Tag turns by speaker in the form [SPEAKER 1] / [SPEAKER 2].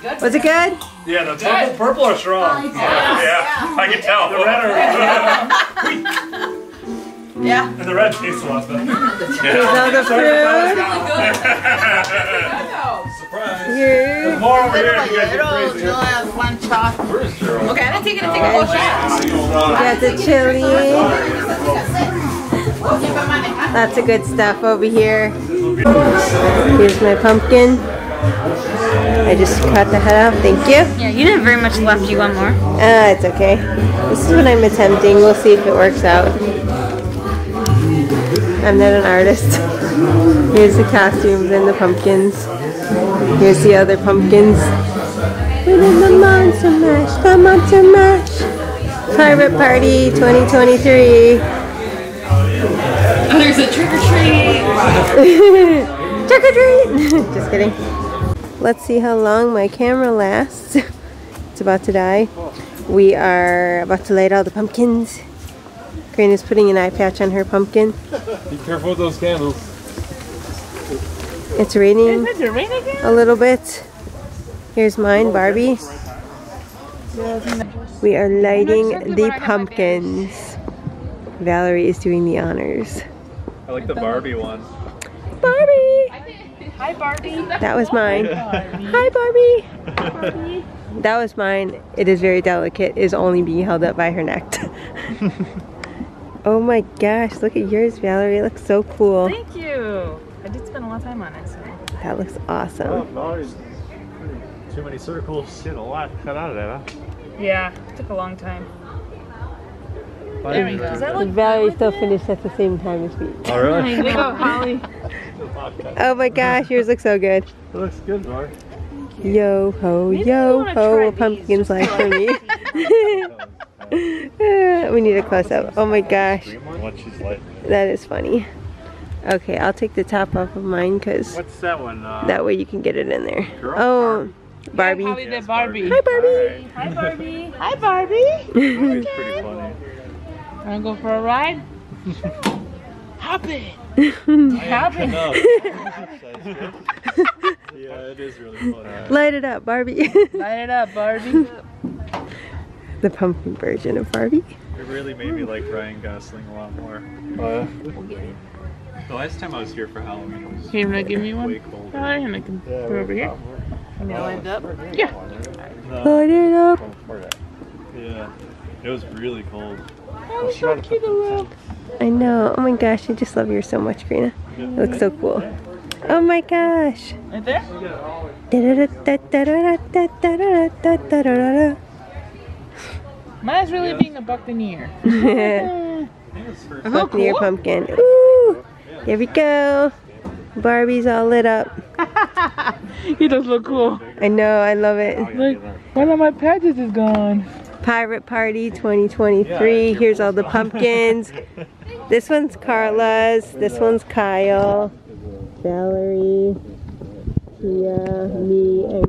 [SPEAKER 1] good.
[SPEAKER 2] Was it good?
[SPEAKER 3] Yeah, the purple, purple are strong. Yeah, yeah, I can tell. The red are.
[SPEAKER 1] Yeah.
[SPEAKER 3] and the red tastes a lot better.
[SPEAKER 2] Here's all the fruit.
[SPEAKER 3] Surprise.
[SPEAKER 2] Here.
[SPEAKER 3] More over here. You guys
[SPEAKER 1] little,
[SPEAKER 3] are
[SPEAKER 1] you
[SPEAKER 3] crazy.
[SPEAKER 1] have one shot. Okay, I'm gonna take take a whole shot.
[SPEAKER 2] Got the chili. Lots of good stuff over here. Here's my pumpkin. I just cut the head off. Thank you.
[SPEAKER 4] Yeah, you didn't very much left. You want more?
[SPEAKER 2] Ah, it's okay. This is what I'm attempting. We'll see if it works out. I'm not an artist. Here's the costumes and the pumpkins. Here's the other pumpkins. We're in the Monster Mash, the Monster Mash. Pirate Party 2023.
[SPEAKER 4] There's a trick or treat.
[SPEAKER 2] Trick or treat! Just kidding. Let's see how long my camera lasts. it's about to die. We are about to light all the pumpkins. Carina's putting an eye patch on her pumpkin.
[SPEAKER 3] Be careful with those candles.
[SPEAKER 2] It's raining
[SPEAKER 4] Is it rain again?
[SPEAKER 2] a little bit. Here's mine, Barbie. We are lighting the pumpkins. Valerie is doing the honors.
[SPEAKER 3] I like the Barbie one.
[SPEAKER 2] Barbie!
[SPEAKER 4] Hi, Barbie.
[SPEAKER 2] That was mine. Hi, Barbie. barbie That was mine. It is very delicate. It is only being held up by her neck. oh my gosh, look at yours, Valerie. It looks so cool.
[SPEAKER 4] Thank you. I did spend a lot of time on it. So.
[SPEAKER 2] That looks awesome.
[SPEAKER 3] Too many circles. Get a lot cut out of that, huh?
[SPEAKER 4] Yeah, took a long time. There we go. Does that look
[SPEAKER 2] Valerie still finished at the same time as me.
[SPEAKER 3] Oh, really?
[SPEAKER 4] There go, Holly.
[SPEAKER 2] Oh my gosh, yours looks so good.
[SPEAKER 3] It looks good, Mark.
[SPEAKER 2] Yo ho,
[SPEAKER 4] Maybe
[SPEAKER 2] yo ho,
[SPEAKER 4] try
[SPEAKER 2] what
[SPEAKER 4] these
[SPEAKER 2] pumpkins
[SPEAKER 4] just
[SPEAKER 2] like for me. We need a close up. Oh my gosh,
[SPEAKER 3] What she's like.
[SPEAKER 2] that is funny. Okay, I'll take the top off of mine because
[SPEAKER 3] What's that one? Uh,
[SPEAKER 2] that way you can get it in there.
[SPEAKER 3] Girl?
[SPEAKER 2] Oh, Barbie.
[SPEAKER 4] Holly did Barbie.
[SPEAKER 2] Hi, Barbie.
[SPEAKER 4] Hi, Barbie.
[SPEAKER 1] Hi, Barbie.
[SPEAKER 3] It's pretty funny.
[SPEAKER 4] Wanna go for a ride? Hop it. Hop it.
[SPEAKER 3] Yeah, it is really funny.
[SPEAKER 2] Light it up, Barbie.
[SPEAKER 4] Light it up, Barbie.
[SPEAKER 2] the pumpkin version of Barbie.
[SPEAKER 3] It really made me like Ryan Gosling a lot more. The last time I was here for Halloween, it was
[SPEAKER 4] Here, you wanna give me one?
[SPEAKER 3] way cold.
[SPEAKER 4] Alright, and I can put it over here.
[SPEAKER 1] You lined up?
[SPEAKER 4] Yeah.
[SPEAKER 2] Light it up.
[SPEAKER 3] Yeah, it was really cold.
[SPEAKER 4] The.
[SPEAKER 2] I know. Oh my gosh, I just love yours so much, Carina. It looks so cool. Oh my gosh.
[SPEAKER 4] Right there? Mine's really being a buccaneer.
[SPEAKER 2] buccaneer cool. pumpkin. Ooh! Here we go. Barbie's all lit up.
[SPEAKER 4] he does look cool.
[SPEAKER 2] I know, I love it.
[SPEAKER 4] Look, one of my patches is gone.
[SPEAKER 2] Pirate Party 2023. Here's all the pumpkins. This one's Carla's. This one's Kyle, Valerie, Tia, me, and